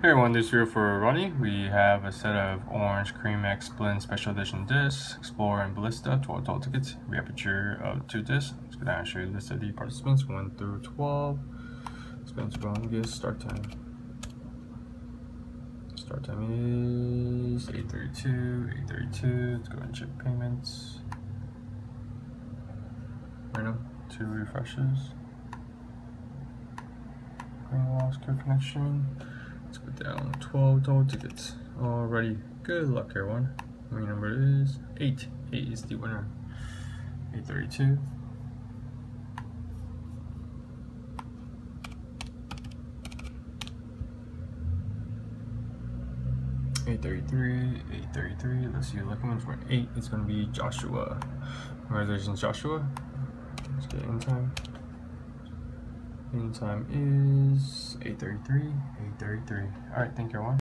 Hey everyone, this video for Ronnie. We have a set of Orange Cream X Blend Special Edition discs, Explorer and Ballista, 12 total tickets, reaperture of two discs. Let's go down and show you the list of the participants, 1 through 12. Let's go into Longest start time. Start time is 8.32, 8.32. Let's go and check payments. Right Random, two refreshes. Green lost connection. Let's go down 12 total tickets. Alrighty, good luck everyone. My number is 8. 8 is the winner. 832. Eight thirty three, eight thirty three. Let's see lucky ones for eight. It's gonna be Joshua. Congratulations, Joshua. Let's get in time. In time is 8.33, 8.33. All right, thank you everyone.